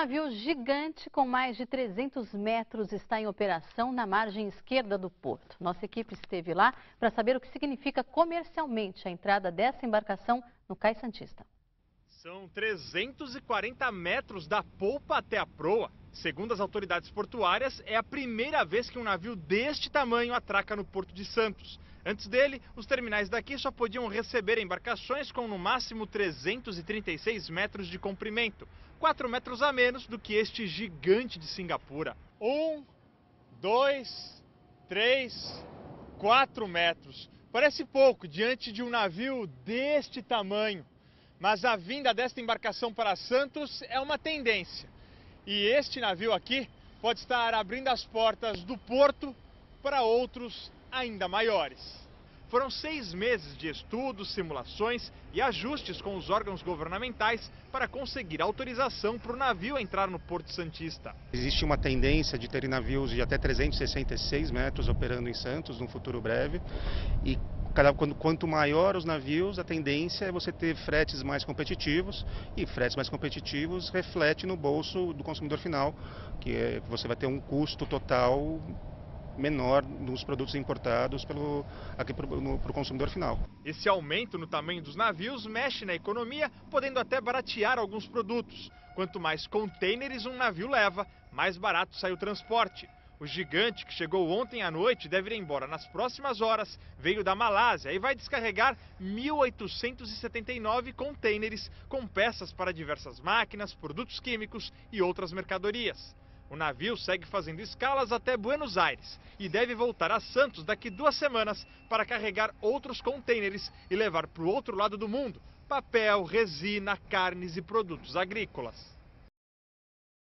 navio gigante com mais de 300 metros está em operação na margem esquerda do porto. Nossa equipe esteve lá para saber o que significa comercialmente a entrada dessa embarcação no Cais Santista. São 340 metros da polpa até a proa. Segundo as autoridades portuárias, é a primeira vez que um navio deste tamanho atraca no Porto de Santos. Antes dele, os terminais daqui só podiam receber embarcações com no máximo 336 metros de comprimento, 4 metros a menos do que este gigante de Singapura. Um, dois, três, quatro metros. Parece pouco diante de um navio deste tamanho, mas a vinda desta embarcação para Santos é uma tendência. E este navio aqui pode estar abrindo as portas do porto para outros ainda maiores. Foram seis meses de estudos, simulações e ajustes com os órgãos governamentais para conseguir autorização para o navio entrar no Porto Santista. Existe uma tendência de ter navios de até 366 metros operando em Santos no futuro breve e cada, quando, quanto maior os navios, a tendência é você ter fretes mais competitivos e fretes mais competitivos reflete no bolso do consumidor final, que é, você vai ter um custo total menor nos produtos importados pelo, aqui para o consumidor final. Esse aumento no tamanho dos navios mexe na economia, podendo até baratear alguns produtos. Quanto mais contêineres um navio leva, mais barato sai o transporte. O gigante que chegou ontem à noite deve ir embora nas próximas horas. Veio da Malásia e vai descarregar 1.879 contêineres com peças para diversas máquinas, produtos químicos e outras mercadorias. O navio segue fazendo escalas até Buenos Aires e deve voltar a Santos daqui duas semanas para carregar outros contêineres e levar para o outro lado do mundo papel, resina, carnes e produtos agrícolas.